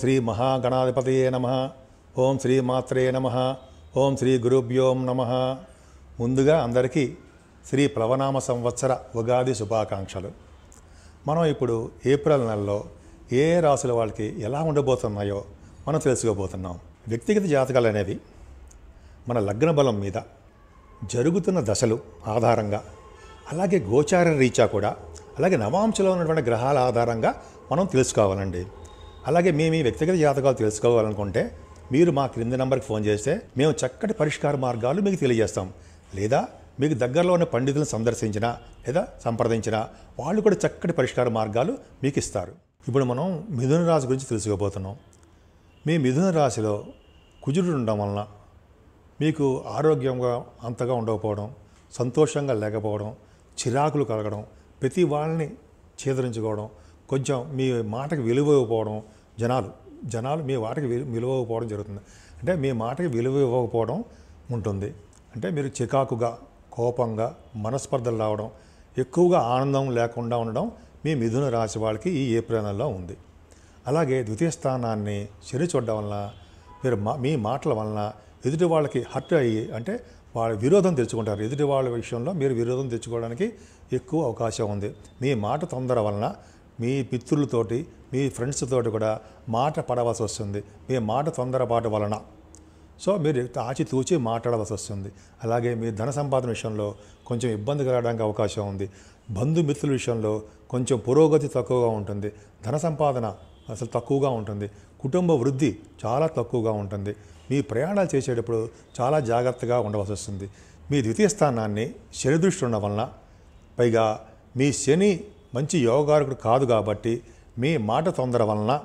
శ్రీ మహాగణాధిపతయే నమ. ఓం శ్రీ మాత్రే నమ. ఓం శ్రీ గురుభ్యోం నమ. ముందుగా అందరికీ శ్రీ ప్లవనామ సంవత్సర ఉగాది శుభాకాంక్షలు. మనం ఇప్పుడు ఏప్రిల్ నెలలో ఏ రాశుల రాసుల వాళ్ళకి ఎలా ఉండబోతున్నాయో మనం తెలుసుకోబోతున్నాం. వ్యక్తిగత జాతకాలు అనేవి మన లగ్న బలం మీద జరుగుతున్న దశలు ఆధారంగా అలాగే గోచార రీచా కూడా అలాగే నవాంశలో ఉన్నటువంటి గ్రహాల ఆధారంగా మనం తెలుసుకోవాలండి. అలాగే మేము మీ వ్యక్తిగత జాతకాలు తెలుసుకోవాలనుకుంటే మీరు మా క్రింది నెంబర్కి ఫోన్ చేస్తే మేము చక్కటి పరిష్కార మార్గాలు మీకు తెలియజేస్తాం. లేదా మీకు దగ్గరలో ఉన్న పండితులను సందర్శించినా లేదా సంప్రదించినా వాళ్ళు కూడా చక్కటి పరిష్కార మార్గాలు మీకు ఇస్తారు. ఇప్పుడు మనం మిథున రాశి గురించి తెలుసుకోబోతున్నాం. మీ మిథున రాశిలో కుజుడు ఉండడం వలన మీకు ఆరోగ్యంగా అంతగా ఉండకపోవడం సంతోషంగా లేకపోవడం చిరాకులు కలగడం ప్రతి వాళ్ళని ఛేదరించుకోవడం కొంచెం మీ మాటకు విలువ ఇవ్వకపోవడం జనాలు జనాలు మీ వాటికి విలువ ఇవ్వకపోవడం జరుగుతుంది. అంటే మీ మాటకి విలువ ఇవ్వకపోవడం ఉంటుంది. అంటే మీరు చికాకుగా కోపంగా మనస్పర్ధలు రావడం ఎక్కువగా ఆనందం లేకుండా ఉండడం మీ మిథున రాశి వాళ్ళకి ఈ ఏప్రిల్ నెలలో ఉంది. అలాగే ద్వితీయ స్థానాన్ని శని చూడడం వలన మీరు మా మీ మాటల వలన ఎదుటి వాళ్ళకి హర్ట్ అయ్యి అంటే వాళ్ళ విరోధం తెచ్చుకుంటారు. ఎదుటి వాళ్ళ విషయంలో మీరు విరోధం తెచ్చుకోవడానికి ఎక్కువ అవకాశం ఉంది. మీ మాట తొందర వలన మీ మిత్రులతోటి మీ ఫ్రెండ్స్ తోటి కూడా మాట పడవలసి వస్తుంది. మీ మాట తొందరపాటు వలన. సో మీరు ఆచితూచి మాట్లాడవలసి వస్తుంది. అలాగే మీ ధన సంపాదన విషయంలో కొంచెం ఇబ్బంది కలగడానికి అవకాశం ఉంది. బంధుమిత్రుల విషయంలో కొంచెం పురోగతి తక్కువగా ఉంటుంది. ధన సంపాదన అసలు తక్కువగా ఉంటుంది. కుటుంబ వృద్ధి చాలా తక్కువగా ఉంటుంది. మీ ప్రయాణాలు చేసేటప్పుడు చాలా జాగ్రత్తగా ఉండవలసి వస్తుంది. మీ ద్వితీయ స్థానాన్ని శని దృష్టి ఉండడం వలన పైగా మీ శని మంచి యోగారకుడు కాదు కాబట్టి మీ మాట తొందర వలన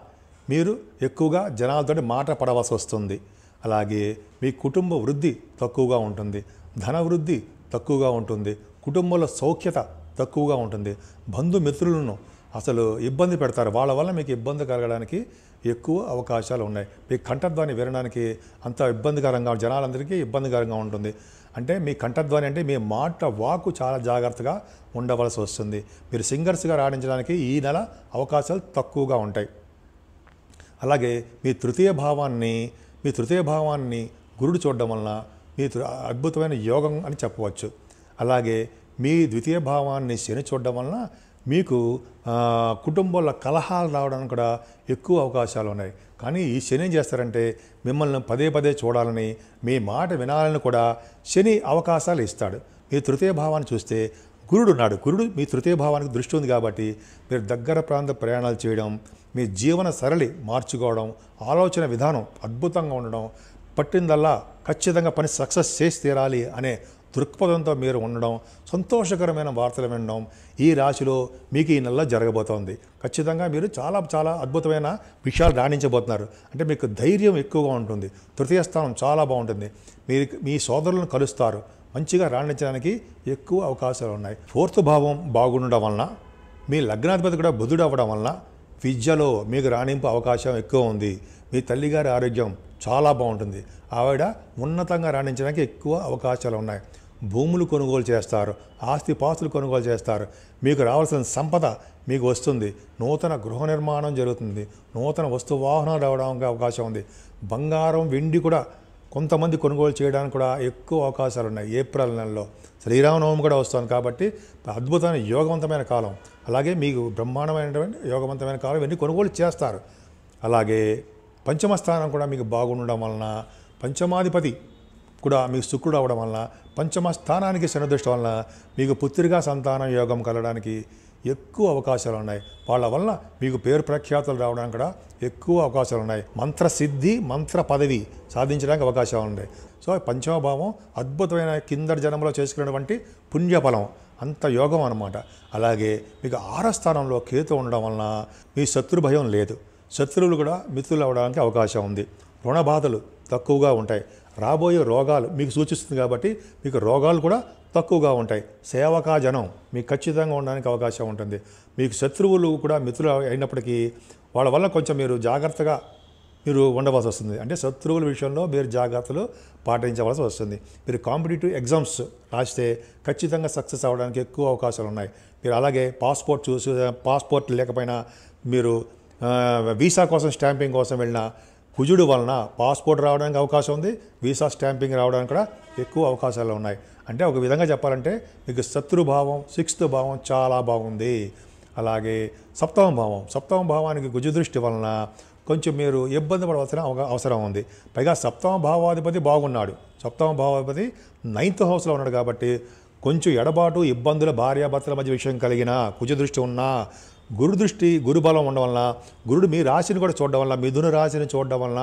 మీరు ఎక్కువగా జనాలతో మాట పడవలసి వస్తుంది. అలాగే మీ కుటుంబ వృద్ధి తక్కువగా ఉంటుంది. ధన వృద్ధి తక్కువగా ఉంటుంది. కుటుంబంలో సౌఖ్యత తక్కువగా ఉంటుంది. బంధుమిత్రులను అసలు ఇబ్బంది పెడతారు. వాళ్ళ వల్ల మీకు ఇబ్బంది కలగడానికి ఎక్కువ అవకాశాలు ఉన్నాయి. మీ కంఠధ్వని వినడానికి అంత ఇబ్బందికరంగా జనాలందరికీ ఇబ్బందికరంగా ఉంటుంది. అంటే మీ కంఠధ్వని అంటే మీ మాట వాకు చాలా జాగ్రత్తగా ఉండవలసి వస్తుంది. మీరు సింగర్స్గా రాణించడానికి ఈ నెల అవకాశాలు తక్కువగా ఉంటాయి. అలాగే మీ తృతీయ భావాన్ని మీ తృతీయ భావాన్ని గురుడు చూడడం వలన మీ తృ- అద్భుతమైన యోగం అని చెప్పవచ్చు. అలాగే మీ ద్వితీయ భావాన్ని శని చూడడం వలన మీకు కుటుంబంలో కలహాలు రావడానికి కూడా ఎక్కువ అవకాశాలు ఉన్నాయి. కానీ ఈ శని ఏం చేస్తారంటే మిమ్మల్ని పదే పదే చూడాలని మీ మాట వినాలని కూడా శని అవకాశాలు ఇస్తాడు. మీ తృతీయ భావాన్ని చూస్తే గురుడు ఉన్నాడు. గురుడు మీ తృతీయ భావానికి దృష్టి ఉంది కాబట్టి మీరు దగ్గర ప్రాంత ప్రయాణాలు చేయడం మీ జీవన సరళి మార్చుకోవడం ఆలోచన విధానం అద్భుతంగా ఉండడం పట్టిందల్లా ఖచ్చితంగా పని సక్సెస్ చేసి తీరాలి అనే దృక్పథంతో మీరు ఉండడం సంతోషకరమైన వార్తలు వినడం ఈ రాశిలో మీకు ఈ నెల జరగబోతోంది. ఖచ్చితంగా మీరు చాలా చాలా అద్భుతమైన విషయాలు రాణించబోతున్నారు. అంటే మీకు ధైర్యం ఎక్కువగా ఉంటుంది. తృతీయ స్థానం చాలా బాగుంటుంది. మీరు మీ సోదరులను కలుస్తారు. మంచిగా రాణించడానికి ఎక్కువ అవకాశాలు ఉన్నాయి. ఫోర్త్ భావం బాగుండడం వలన మీ లగ్నాధిపతి కూడా బుధుడు అవ్వడం వలన విద్యలో మీకు రాణింపు అవకాశం ఎక్కువ ఉంది. మీ తల్లిగారి ఆరోగ్యం చాలా బాగుంటుంది. ఆవిడ ఉన్నతంగా రాణించడానికి ఎక్కువ అవకాశాలు ఉన్నాయి. భూములు కొనుగోలు చేస్తారు ఆస్తి పాస్తులు కొనుగోలు చేస్తారు. మీకు రావాల్సిన సంపద మీకు వస్తుంది. నూతన గృహ నిర్మాణం జరుగుతుంది. నూతన వస్తు వాహనాలు రావడానికి అవకాశం ఉంది. బంగారం వెండి కూడా కొంతమంది కొనుగోలు చేయడానికి కూడా ఎక్కువ అవకాశాలు ఉన్నాయి. ఏప్రిల్ నెలలో శ్రీరామనవమి కూడా వస్తుంది కాబట్టి అద్భుతమైన యోగవంతమైన కాలం. అలాగే మీకు బ్రహ్మాండమైనటువంటి యోగవంతమైన కాలం. ఇవన్నీ కొనుగోలు చేస్తారు. అలాగే పంచమ స్థానం కూడా మీకు బాగుండడం వలన పంచమాధిపతి కూడా మీకు శుక్రుడు అవడం వలన పంచమ స్థానానికి శనిదృష్టం వలన మీకు పుత్రిగా సంతానం యోగం కలగడానికి ఎక్కువ అవకాశాలు ఉన్నాయి. వాళ్ళ వలన మీకు పేరు ప్రఖ్యాతులు రావడానికి కూడా ఎక్కువ అవకాశాలు ఉన్నాయి. మంత్ర సిద్ధి మంత్ర పదవి సాధించడానికి అవకాశాలు ఉన్నాయి. సో పంచమభావం అద్భుతమైన కిందటి జన్మలో చేసుకున్నటువంటి పుణ్యఫలం. అంత యోగం అనమాట అలాగే మీకు ఆరో స్థానంలో కేతు ఉండడం వలన మీ శత్రు భయం లేదు. శత్రువులు కూడా మిత్రులు అవడానికి అవకాశం ఉంది. రుణ బాధలు తక్కువగా ఉంటాయి. రాబోయే రోగాలు మీకు సూచిస్తుంది కాబట్టి మీకు రోగాలు కూడా తక్కువగా ఉంటాయి. సేవకా జనం మీకు ఖచ్చితంగా ఉండడానికి అవకాశం ఉంటుంది. మీకు శత్రువులు కూడా మిత్రులు అయినప్పటికీ వాళ్ళ వల్ల కొంచెం మీరు జాగ్రత్తగా మీరు ఉండవలసి వస్తుంది. అంటే శత్రువుల విషయంలో మీరు జాగ్రత్తలు పాటించవలసి వస్తుంది. మీరు కాంపిటేటివ్ ఎగ్జామ్స్ రాస్తే ఖచ్చితంగా సక్సెస్ అవ్వడానికి ఎక్కువ అవకాశాలు ఉన్నాయి. మీరు అలాగే పాస్పోర్ట్ చూసి పాస్పోర్ట్ లేకపోయినా మీరు వీసా కోసం స్టాంపింగ్ కోసం వెళ్ళినా కుజుడు వలన పాస్పోర్ట్ రావడానికి అవకాశం ఉంది వీసా స్టాంపింగ్ రావడానికి కూడా ఎక్కువ అవకాశాలు ఉన్నాయి. అంటే ఒక విధంగా చెప్పాలంటే మీకు శత్రుభావం సిక్స్త్ భావం చాలా బాగుంది. అలాగే సప్తమ భావం సప్తమ భావానికి గుజు దృష్టి వలన కొంచెం మీరు ఇబ్బంది పడవలసిన అవసరం ఉంది. పైగా సప్తమ భావాధిపతి బాగున్నాడు. సప్తమ భావాధిపతి నైన్త్ హౌస్లో ఉన్నాడు కాబట్టి కొంచెం ఎడబాటు ఇబ్బందుల భార్యాభర్తల మధ్య విషయం కలిగిన కుజ దృష్టి ఉన్నా గురు దృష్టి గురుబలం ఉండడం వలన గురుడు మీ రాశిని కూడా చూడడం వల్ల మిథున రాశిని చూడడం వలన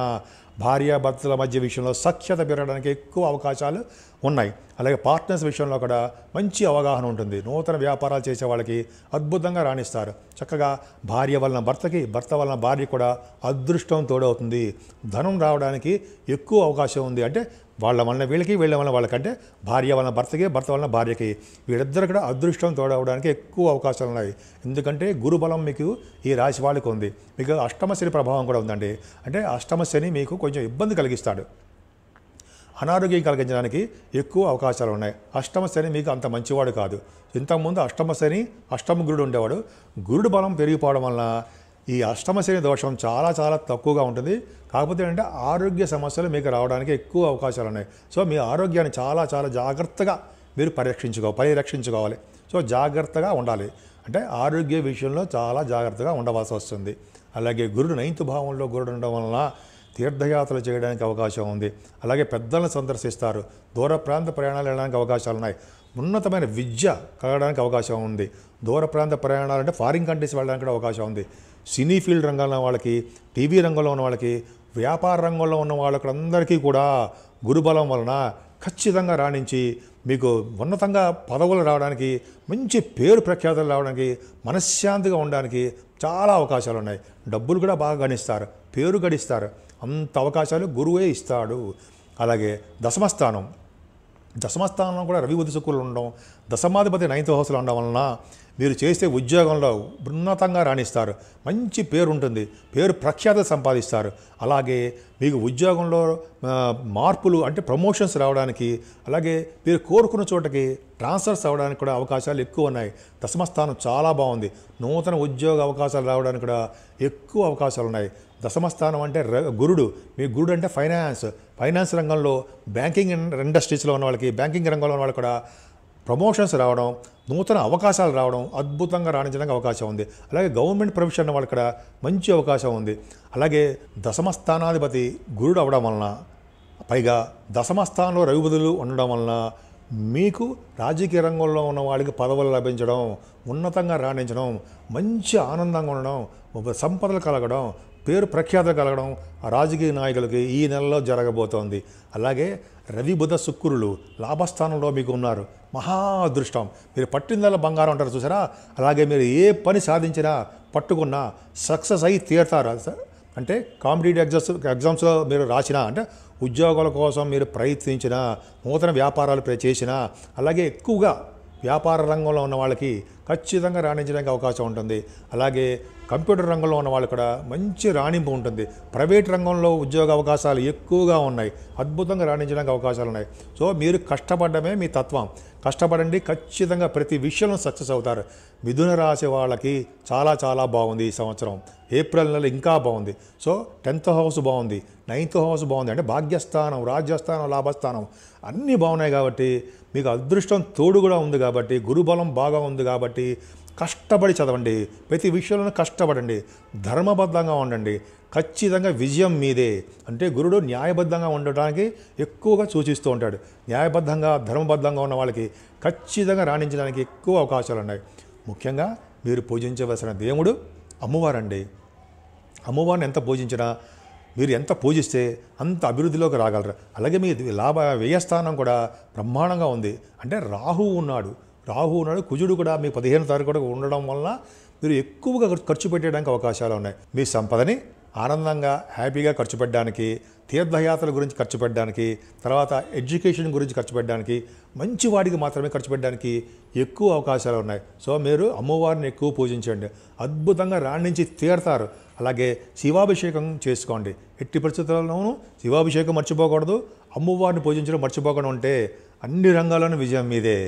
భార్యాభర్తల మధ్య విషయంలో సఖ్యత పెరగడానికి ఎక్కువ అవకాశాలు ఉన్నాయి. అలాగే పార్ట్నర్స్ విషయంలో కూడా మంచి అవగాహన ఉంటుంది. నూతన వ్యాపారాలు చేసే వాళ్ళకి అద్భుతంగా రాణిస్తారు. చక్కగా భార్య వలన భర్తకి భర్త వలన భార్య కూడా అదృష్టం తోడవుతుంది. ధనం రావడానికి ఎక్కువ అవకాశం ఉంది. అంటే వాళ్ళ వలన వీళ్ళకి వీళ్ళ వలన వాళ్ళకంటే భార్య వలన భర్తకి భర్త వలన భార్యకి వీళ్ళిద్దరు కూడా అదృష్టం తోడవడానికి ఎక్కువ అవకాశాలు ఉన్నాయి. ఎందుకంటే గురుబలం మీకు ఈ రాశి వాళ్ళకి ఉంది. మీకు అష్టమశని ప్రభావం కూడా ఉందండి. అంటే అష్టమశని మీకు కొంచెం ఇబ్బంది కలిగిస్తాడు. అనారోగ్యం కలిగించడానికి ఎక్కువ అవకాశాలు ఉన్నాయి. అష్టమ శని మీకు అంత మంచివాడు కాదు. ఇంతకుముందు అష్టమ శని అష్టమ గురుడు ఉండేవాడు. గురుడు బలం పెరిగిపోవడం వలన ఈ అష్టమ శని దోషం చాలా చాలా తక్కువగా ఉంటుంది. కాకపోతే ఏంటంటే ఆరోగ్య సమస్యలు మీకు రావడానికి ఎక్కువ అవకాశాలు ఉన్నాయి. సో మీ ఆరోగ్యాన్ని చాలా చాలా జాగ్రత్తగా మీరు పరిరక్షించుకో పరిరక్షించుకోవాలి. సో జాగ్రత్తగా ఉండాలి. అంటే ఆరోగ్య విషయంలో చాలా జాగ్రత్తగా ఉండవలసి వస్తుంది. అలాగే గురుడు నైన్త్ భావంలో గురుడు ఉండడం వలన తీర్థయాత్రలు చేయడానికి అవకాశం ఉంది. అలాగే పెద్దలను సందర్శిస్తారు. దూర ప్రాంత ప్రయాణాలు వెళ్ళడానికి అవకాశాలు ఉన్నాయి ఉన్నతమైన విద్య కలగడానికి అవకాశం ఉంది. దూర ప్రాంత ప్రయాణాలు అంటే ఫారిన్ కంట్రీస్ వెళ్ళడానికి కూడా అవకాశం ఉంది. సినీ ఫీల్డ్ రంగంలో వాళ్ళకి టీవీ రంగంలో ఉన్న వాళ్ళకి వ్యాపార రంగంలో ఉన్న వాళ్ళకందరికీ కూడా గురుబలం వలన ఖచ్చితంగా రాణించి మీకు ఉన్నతంగా పదవులు రావడానికి మంచి పేరు ప్రఖ్యాతులు రావడానికి మనశ్శాంతిగా ఉండడానికి చాలా అవకాశాలు ఉన్నాయి డబ్బులు కూడా బాగా గణిస్తారు. పేరు గడిస్తారు. అంత అవకాశాలు గురువే ఇస్తాడు. అలాగే దశమస్థానం. దశమస్థానంలో కూడా రవి బుద్ధి శుక్రులు ఉండడం దశమాధిపతి నైన్త్ హౌస్లో ఉండడం వలన మీరు చేసే ఉద్యోగంలో ఉన్నతంగా రాణిస్తారు. మంచి పేరు ఉంటుంది పేరు ప్రఖ్యాత సంపాదిస్తారు. అలాగే మీకు ఉద్యోగంలో మార్పులు అంటే ప్రమోషన్స్ రావడానికి అలాగే మీరు కోరుకున్న చోటకి ట్రాన్స్ఫర్స్ అవ్వడానికి కూడా అవకాశాలు ఎక్కువ ఉన్నాయి. దశమస్థానం చాలా బాగుంది. నూతన ఉద్యోగ అవకాశాలు రావడానికి కూడా ఎక్కువ అవకాశాలు ఉన్నాయి. దశమస్థానం అంటే ర- గురుడు. మీ గురుడు అంటే ఫైనాన్స్. ఫైనాన్స్ రంగంలో బ్యాంకింగ్ ఇండస్ట్రీస్లో ఉన్న వాళ్ళకి బ్యాంకింగ్ రంగంలో ఉన్న వాళ్ళు కూడా ప్రమోషన్స్ రావడం నూతన అవకాశాలు రావడం అద్భుతంగా రాణించడానికి అవకాశం ఉంది. అలాగే గవర్నమెంట్ ప్రొఫెషన్ వాళ్ళకి కూడా మంచి అవకాశం ఉంది. అలాగే దశమ స్థానాధిపతి గురుడు అవడం వలన పైగా దశమ స్థానంలో రవిబుధులు ఉండడం వలన మీకు రాజకీయ రంగంలో ఉన్న వాళ్ళకి పదవులు లభించడం ఉన్నతంగా రాణించడం మంచి ఆనందంగా ఉండడం ఒక సంపదలు కలగడం పేరు ప్రఖ్యాత కలగడం రాజకీయ నాయకులకి ఈ నెలలో జరగబోతోంది. అలాగే రవి బుధ శుక్రులు లాభస్థానంలో మీకు ఉన్నారు మహా అదృష్టం. మీరు పట్టిందల్లా బంగారం అంటారు చూసారా? అలాగే మీరు ఏ పని సాధించినా పట్టుకున్నా సక్సెస్ అయి తీరతారు. అంటే కాంపిటేటివ్ ఎగ్జామ్స్ ఎగ్జామ్స్లో మీరు రాసినా అంటే ఉద్యోగాల కోసం మీరు ప్రయత్నించినా నూతన వ్యాపారాలు చేసినా అలాగే ఎక్కువగా వ్యాపార రంగంలో ఉన్న వాళ్ళకి ఖచ్చితంగా రాణించడానికి అవకాశం ఉంటుంది. అలాగే కంప్యూటర్ రంగంలో ఉన్న వాళ్ళు కూడా మంచి రాణింపు ఉంటుంది. ప్రైవేట్ రంగంలో ఉద్యోగ అవకాశాలు ఎక్కువగా ఉన్నాయి. అద్భుతంగా రాణించడానికి అవకాశాలు ఉన్నాయి. సో మీరు కష్టపడమే మీ తత్వం. కష్టపడండి ఖచ్చితంగా ప్రతి విషయంలో సక్సెస్ అవుతారు. మిథున రాశి వాళ్ళకి చాలా చాలా బాగుంది ఈ సంవత్సరం. ఏప్రిల్ నెల ఇంకా బాగుంది. సో టెన్త్ హౌస్ బాగుంది. నైన్త్ హౌస్ బాగుంది. అంటే భాగ్యస్థానం రాజ్యస్థానం లాభస్థానం అన్నీ బాగున్నాయి కాబట్టి మీకు అదృష్టం తోడు కూడా ఉంది కాబట్టి గురుబలం బాగా ఉంది కాబట్టి కష్టపడి చదవండి. ప్రతి విషయంలోనూ కష్టపడండి. ధర్మబద్ధంగా ఉండండి. ఖచ్చితంగా విజయం మీదే. అంటే గురుడు న్యాయబద్ధంగా ఉండటానికి ఎక్కువగా సూచిస్తూ ఉంటాడు. న్యాయబద్ధంగా ధర్మబద్ధంగా ఉన్న వాళ్ళకి ఖచ్చితంగా రాణించడానికి ఎక్కువ అవకాశాలు ఉన్నాయి. ముఖ్యంగా మీరు పూజించవలసిన దేవుడు అమ్మవారండి. అమ్మవారిని ఎంత పూజించినా మీరు ఎంత పూజిస్తే అంత అభివృద్ధిలోకి రాగలరు. అలాగే మీ లాభ వ్యయస్థానం కూడా బ్రహ్మాండంగా ఉంది. అంటే రాహు ఉన్నాడు. రాహు ఉన్నాడు కుజుడు కూడా మీ పదిహేను తారీఖు కూడా ఉండడం వలన మీరు ఎక్కువగా ఖర్చు పెట్టడానికి అవకాశాలు ఉన్నాయి. మీ సంపదని ఆనందంగా హ్యాపీగా ఖర్చు పెట్టడానికి తీర్థయాత్రల గురించి ఖర్చు పెట్టడానికి తర్వాత ఎడ్యుకేషన్ గురించి ఖర్చు పెట్టడానికి మంచి వాడికి మాత్రమే ఖర్చు పెట్టడానికి ఎక్కువ అవకాశాలు ఉన్నాయి. సో మీరు అమ్మవారిని ఎక్కువ పూజించండి. అద్భుతంగా రాణించి తీరతారు. అలాగే శివాభిషేకం చేసుకోండి. ఎట్టి పరిస్థితుల్లోనూ శివాభిషేకం మర్చిపోకూడదు. అమ్మవారిని పూజించడం మర్చిపోకుండా ఉంటే అన్ని రంగాల్లోనూ విజయం మీదే.